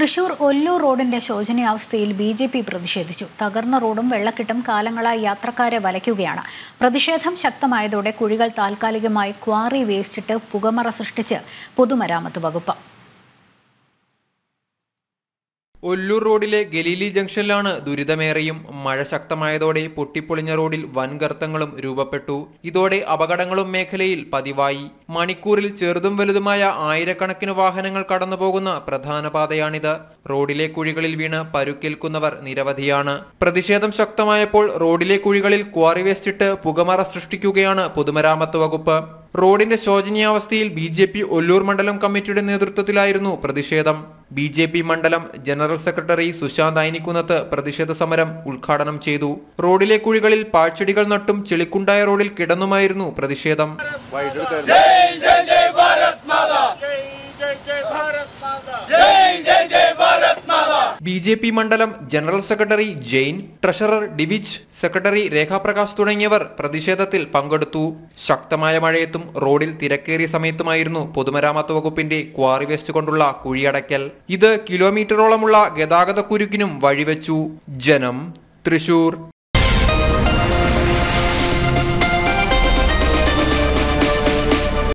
തൃശൂർ ഒല്ലൂർ റോഡിന്റെ ശോചനീയാവസ്ഥയിൽ B J P പ്രതിഷേധിച്ചു. തകർന്ന റോഡും വെള്ളക്കെട്ടും കാലങ്ങളായി യാത്രക്കാരെ വലയ്ക്കുകയാണ്. പ്രതിഷേധം ശക്തമായതോടെ കുഴികൾ താൽക്കാലികമായി ക്വാറി വേസ്റ്റിട്ട് പുകമറ സൃഷ്ടിച്ച് പൊതുമരാമത്ത് വകുപ്പ്. ഒല്ലൂർ റോഡിലെ ഗലീലി ജംഗ്ഷനിലാണ് ദുരിതമേറിയും മഴ ശക്തമായതോടെ പൊട്ടിപ്പൊളിഞ്ഞ റോഡിൽ വൻ ഗർത്തങ്ങളും രൂപപ്പെട്ടു. ഇതോടെ അപകടങ്ങളും മേഖലയിൽ പതിവായി. മണിക്കൂറിൽ ചെറുതും വലുതുമായ ആയിരക്കണക്കിന് വാഹനങ്ങൾ കടന്നുപോകുന്ന പ്രധാന പാതയാണിത്. റോഡിലെ കുഴികളിൽ വീണ് പരുക്കേൽക്കുന്നവർ നിരവധിയാണ്. പ്രതിഷേധം ശക്തമായപ്പോൾ റോഡിലെ കുഴികളിൽ ക്വാറി വേസ്റ്റിട്ട് പുകമറ സൃഷ്ടിക്കുകയാണ് പൊതുമരാമത്ത് വകുപ്പ്. റോഡിന്റെ ശോചനീയാവസ്ഥയിൽ ബി ജെ പി ഒല്ലൂർ മണ്ഡലം കമ്മിറ്റിയുടെ നേതൃത്വത്തിലായിരുന്നു പ്രതിഷേധം. ബി ജെ പി മണ്ഡലം ജനറൽ സെക്രട്ടറി സുശാന്ത് ഐനിക്കുന്നത്ത് പ്രതിഷേധ സമരം ഉദ്ഘാടനം ചെയ്തു. റോഡിലെ കുഴികളിൽ പാഴ്ചെടികൾ നട്ടും ചെളിക്കുണ്ടായ റോഡിൽ കിടന്നുമായിരുന്നു പ്രതിഷേധം. ബി ജെ പി മണ്ഡലം ജനറൽ സെക്രട്ടറി ജെയിൻ ട്രഷറർ ഡിവിച്ച് സെക്രട്ടറി രേഖാപ്രകാശ് തുടങ്ങിയവർ പ്രതിഷേധത്തിൽ പങ്കെടുത്തു. ശക്തമായ മഴയത്തും റോഡിൽ തിരക്കേറിയ സമയത്തുമായിരുന്നു പൊതുമരാമത്ത് വകുപ്പിന്റെ ക്വാറി വേസ്റ്റ് കൊണ്ടുള്ള കുഴിയടയ്ക്കൽ. ഇത് കിലോമീറ്ററോളമുള്ള ഗതാഗത കുരുക്കിനും വഴിവെച്ചു. ജനം തൃശൂർ.